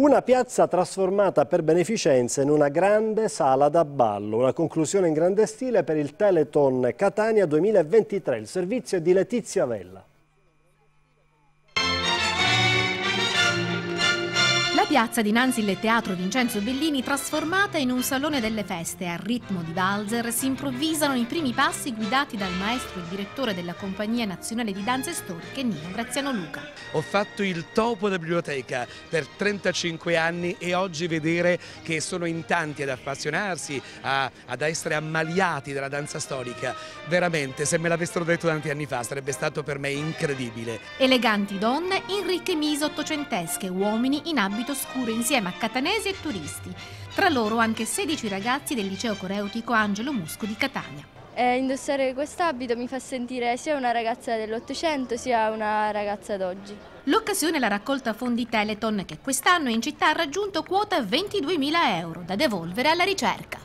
Una piazza trasformata per beneficenza in una grande sala da ballo, una conclusione in grande stile per il Teleton Catania 2023. Il servizio è di Letizia Vella. Piazza dinanzi il teatro Vincenzo Bellini trasformata in un salone delle feste a ritmo di valzer si improvvisano i primi passi guidati dal maestro e direttore della Compagnia Nazionale di Danze Storiche Nino Graziano Luca. Ho fatto il topo della biblioteca per 35 anni e oggi vedere che sono in tanti ad appassionarsi, a, ad essere ammaliati dalla danza storica, veramente se me l'avessero detto tanti anni fa sarebbe stato per me incredibile. Eleganti donne in ricche mise ottocentesche, uomini in abito scuro insieme a catanesi e turisti. Tra loro anche 16 ragazzi del liceo coreutico Angelo Musco di Catania. Eh, indossare quest'abito mi fa sentire sia una ragazza dell'Ottocento sia una ragazza d'oggi. L'occasione è la raccolta fondi Teleton che quest'anno in città ha raggiunto quota 22.000 euro da devolvere alla ricerca.